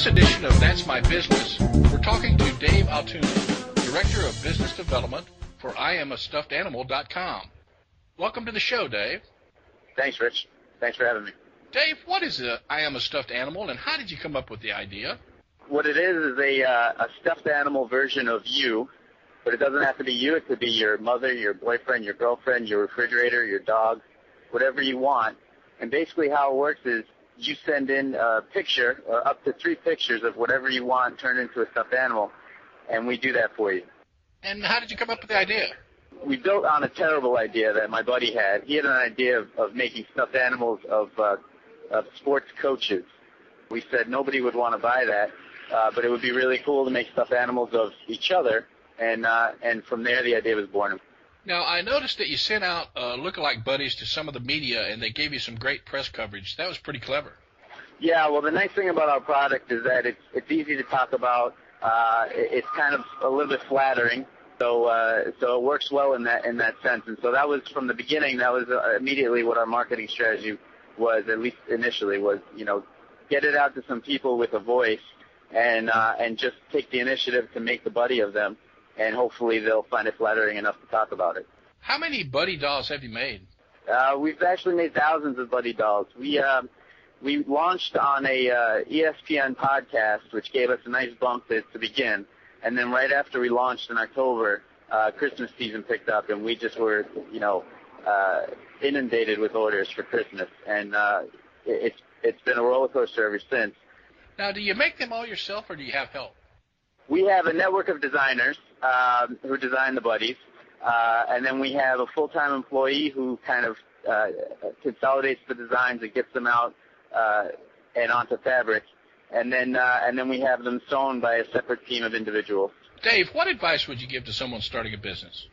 this edition of That's My Business, we're talking to Dave Altuna, Director of Business Development for IamAStuffedAnimal.com. Welcome to the show, Dave. Thanks, Rich. Thanks for having me. Dave, what is a I Am a Stuffed Animal, and how did you come up with the idea? What it is is a, uh, a stuffed animal version of you, but it doesn't have to be you. It could be your mother, your boyfriend, your girlfriend, your refrigerator, your dog, whatever you want. And basically how it works is you send in a picture, or up to three pictures of whatever you want turned into a stuffed animal, and we do that for you. And how did you come up with the idea? We built on a terrible idea that my buddy had. He had an idea of, of making stuffed animals of, uh, of sports coaches. We said nobody would want to buy that, uh, but it would be really cool to make stuffed animals of each other, and uh, and from there the idea was born. Now, I noticed that you sent out uh, lookalike buddies to some of the media, and they gave you some great press coverage. That was pretty clever. Yeah, well, the nice thing about our product is that it's it's easy to talk about. Uh, it's kind of a little bit flattering, so uh, so it works well in that in that sense. And so that was from the beginning. That was uh, immediately what our marketing strategy was, at least initially, was you know get it out to some people with a voice, and uh, and just take the initiative to make the buddy of them and hopefully they'll find it flattering enough to talk about it. How many buddy dolls have you made? Uh, we've actually made thousands of buddy dolls. We uh, we launched on a uh, ESPN podcast, which gave us a nice bump to, to begin, and then right after we launched in October, uh, Christmas season picked up, and we just were, you know, uh, inundated with orders for Christmas, and uh, it, it's it's been a roller coaster ever since. Now, do you make them all yourself, or do you have help? We have a network of designers um, who design the buddies, uh, and then we have a full-time employee who kind of uh, consolidates the designs and gets them out uh, and onto fabric, and then uh, and then we have them sewn by a separate team of individuals. Dave, what advice would you give to someone starting a business?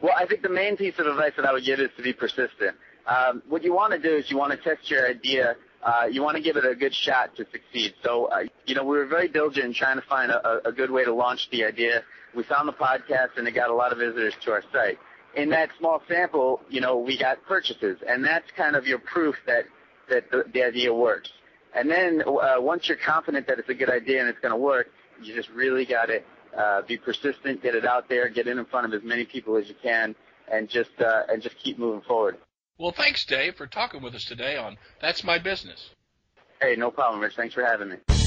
Well, I think the main piece of advice that I would give is to be persistent. Um, what you want to do is you want to test your idea uh, you want to give it a good shot to succeed. So, uh, you know, we were very diligent in trying to find a, a good way to launch the idea. We found the podcast and it got a lot of visitors to our site. In that small sample, you know, we got purchases, and that's kind of your proof that that the, the idea works. And then uh, once you're confident that it's a good idea and it's going to work, you just really got to uh, be persistent, get it out there, get it in front of as many people as you can, and just uh, and just keep moving forward. Well, thanks, Dave, for talking with us today on That's My Business. Hey, no problem, Rich. Thanks for having me.